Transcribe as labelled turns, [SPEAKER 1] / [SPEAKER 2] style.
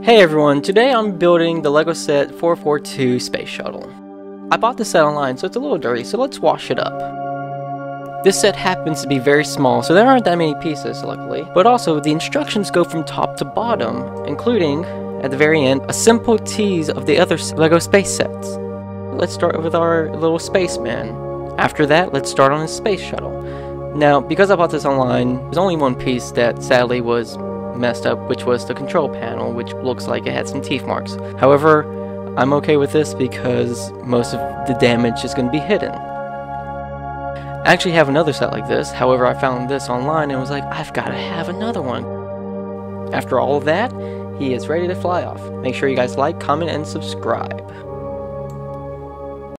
[SPEAKER 1] Hey everyone, today I'm building the LEGO set 442 Space Shuttle. I bought the set online so it's a little dirty, so let's wash it up. This set happens to be very small, so there aren't that many pieces, luckily. But also, the instructions go from top to bottom, including, at the very end, a simple tease of the other LEGO space sets. Let's start with our little spaceman. After that, let's start on his space shuttle. Now, because I bought this online, there's only one piece that sadly was messed up, which was the control panel, which looks like it had some teeth marks. However, I'm okay with this because most of the damage is going to be hidden. I actually have another set like this, however I found this online and was like, I've got to have another one. After all of that, he is ready to fly off. Make sure you guys like, comment, and subscribe.